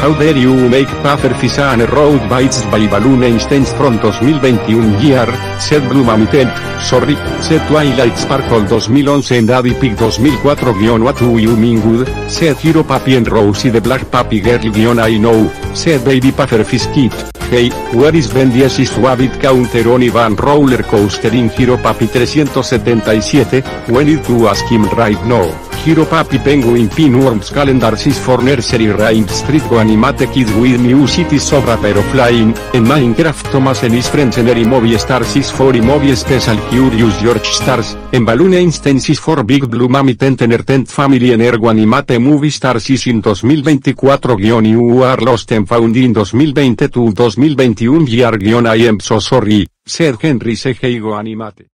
How dare you make paper and road bites by balloon Einsteins from 2021 year, said Blue Mamitent, sorry, said Twilight Sparkle 2011 and Daddy Pig 2004-What do you mean good, said Hero Papi and Rosie the Black Papi Girl-I know, said Baby Puffer Fish Kit, hey, where is Ben 10 is habit counter on Ivan Roller Coaster in Hero Papi 377, when it to ask him right now. Hero Papi Penguin Pinworms Calendar Sis for Nursery Rhyme Street Go Animate Kids with New Cities of Rapper Flying, en Minecraft Thomas and his friends en Eri Movie Star Sis for Movie Special Curious George Stars, en Balloon Einstein for Big Blue Mami Tent Ener Tent Family en Ergo Animate Movie Star Sis in 2024-You Are Lost and Found in 2020 to 2021 Year-I am so sorry, said Henry C. Go Animate.